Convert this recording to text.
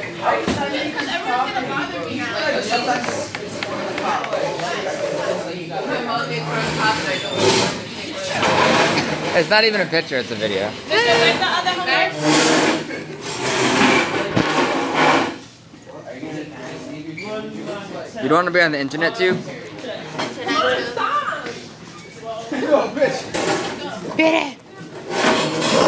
Because everyone's gonna bother me now. My mom gets from pasta. I don't It's not even a picture, it's a video. Where's the other homework? You don't want to be on the internet too? Get it.